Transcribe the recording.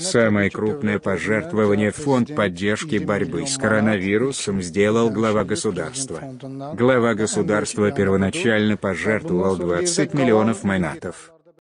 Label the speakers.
Speaker 1: Самое крупное пожертвование в фонд поддержки борьбы с коронавирусом сделал глава государства. Глава государства первоначально пожертвовал 20 миллионов майнатов.